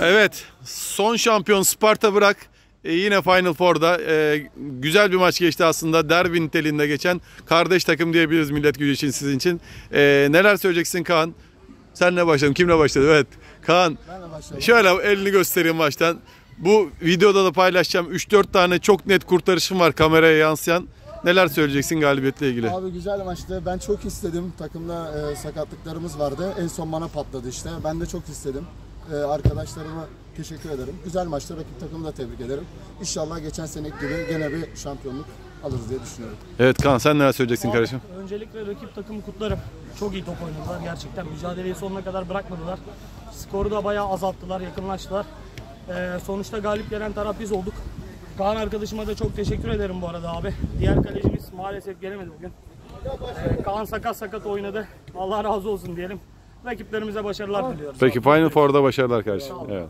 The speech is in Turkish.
Evet, son şampiyon Sparta bırak. E, yine Final Four'da e, güzel bir maç geçti aslında. Derbi niteliğinde geçen kardeş takım diyebiliriz millet gücü için sizin için. E, neler söyleyeceksin Kaan? Senle başlayalım. Kimle başladı? Evet. Kaan. Benle başlayalım. Şöyle elini göstereyim baştan. Bu videoda da paylaşacağım. 3-4 tane çok net kurtarışım var kameraya yansıyan. Neler söyleyeceksin galibiyetle ilgili? Abi güzel maçtı. Ben çok istedim. Takımda e, sakatlıklarımız vardı. En son bana patladı işte. Ben de çok istedim. E, arkadaşlarıma teşekkür ederim. Güzel maçtı. Rakip takımı da tebrik ederim. İnşallah geçen seneki gibi gene bir şampiyonluk alırız diye düşünüyorum. Evet Kaan sen neler söyleyeceksin kardeşim? Öncelikle rakip takımı kutlarım. Çok iyi top oynadılar gerçekten. Mücadeleyi sonuna kadar bırakmadılar. Skoru da bayağı azalttılar, yakınlaştılar. Ee, sonuçta galip gelen taraf biz olduk. Kaan arkadaşıma da çok teşekkür ederim bu arada abi. Diğer kalecimiz maalesef gelemedi bugün. Ee, Kaan sakat sakat oynadı. Allah razı olsun diyelim. Rakiplerimize başarılar diliyoruz. Peki Final Four'da başarılar kardeşim. Evet.